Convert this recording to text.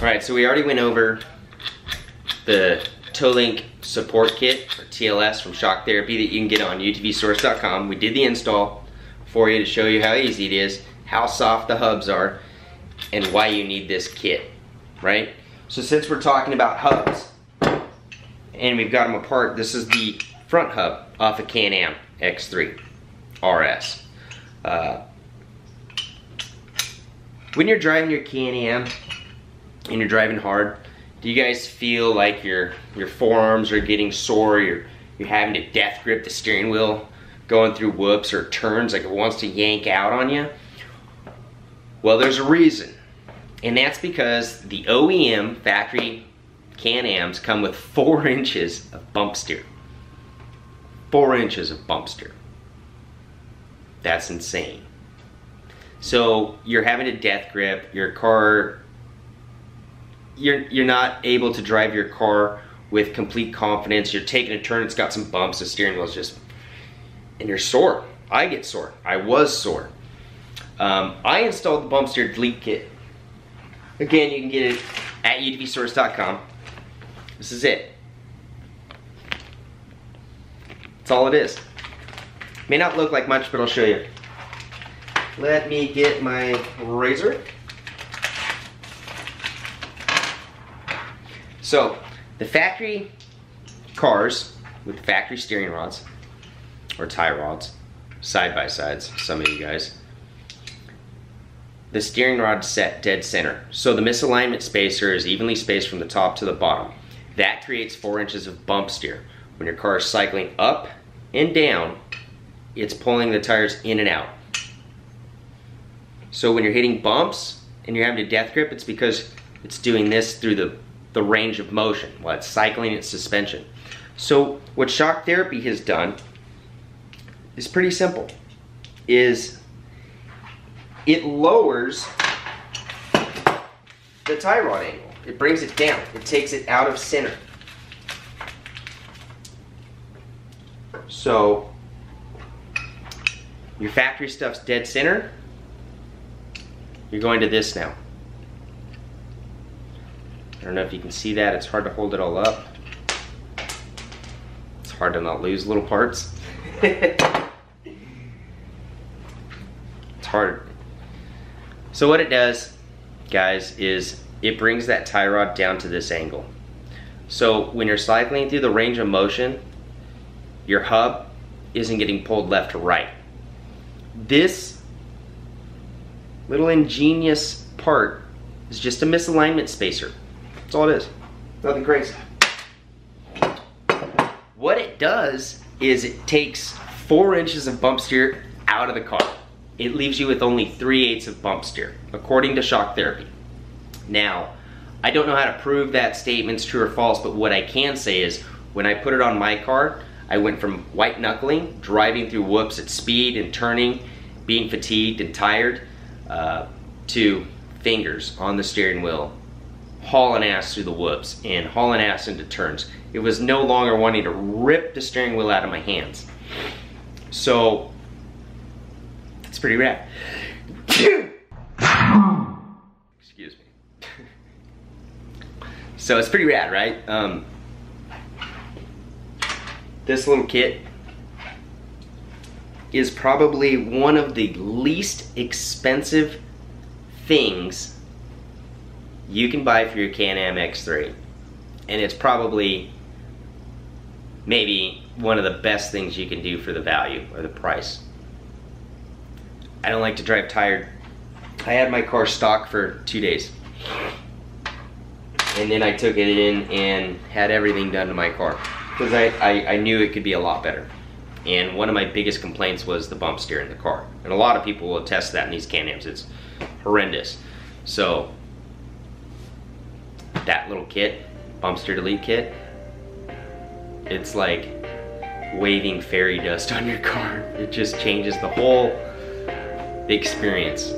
All right, so we already went over the Toelink support kit, or TLS from Shock Therapy that you can get on utvsource.com. We did the install for you to show you how easy it is, how soft the hubs are, and why you need this kit, right? So since we're talking about hubs, and we've got them apart, this is the front hub off a of Can-Am X3 RS. Uh, when you're driving your Can-Am and you're driving hard, do you guys feel like your your forearms are getting sore? You're you're having to death grip the steering wheel, going through whoops or turns like it wants to yank out on you? Well, there's a reason, and that's because the OEM factory Can-Ams come with four inches of bump steer. Four inches of bump steer. That's insane. So you're having a death grip, your car you're you're not able to drive your car with complete confidence. You're taking a turn, it's got some bumps, the steering wheel's just, and you're sore. I get sore. I was sore. Um, I installed the bump steer delete kit. Again, you can get it at utvsource.com. This is it. That's all it is. May not look like much, but I'll show you. Let me get my razor. So the factory cars with factory steering rods or tie rods, side by sides, some of you guys, the steering rod set dead center. So the misalignment spacer is evenly spaced from the top to the bottom. That creates four inches of bump steer. When your car is cycling up and down, it's pulling the tires in and out. So when you're hitting bumps and you're having a death grip, it's because it's doing this through the the range of motion while it's cycling its suspension. So what shock therapy has done is pretty simple. Is it lowers the tie rod angle. It brings it down. It takes it out of center. So your factory stuff's dead center. You're going to this now. I don't know if you can see that. It's hard to hold it all up. It's hard to not lose little parts. it's hard. So what it does, guys, is it brings that tie rod down to this angle. So when you're cycling through the range of motion, your hub isn't getting pulled left to right. This little ingenious part is just a misalignment spacer. That's all it is. Nothing crazy. What it does is it takes four inches of bump steer out of the car. It leaves you with only 3 eighths of bump steer, according to shock therapy. Now, I don't know how to prove that statement's true or false, but what I can say is when I put it on my car, I went from white knuckling, driving through whoops at speed and turning, being fatigued and tired, uh, to fingers on the steering wheel, hauling ass through the whoops and hauling ass into turns. It was no longer wanting to rip the steering wheel out of my hands. So, it's pretty rad. Excuse me. so it's pretty rad, right? Um, this little kit is probably one of the least expensive things you can buy for your Can-Am X3. And it's probably maybe one of the best things you can do for the value or the price. I don't like to drive tired. I had my car stock for two days. And then I took it in and had everything done to my car. Because I, I, I knew it could be a lot better. And one of my biggest complaints was the bump steer in the car. And a lot of people will attest that in these Can-Ams. It's horrendous. So that little kit, bump steer delete kit, it's like waving fairy dust on your car. It just changes the whole experience.